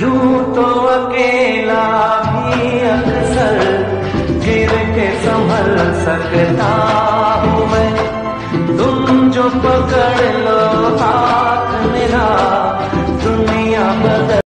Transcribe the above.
यूँ तो अकेला भी अक्सर गिर के संभल सकता हूँ मैं। तुम जो पकड़